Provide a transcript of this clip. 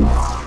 Yeah.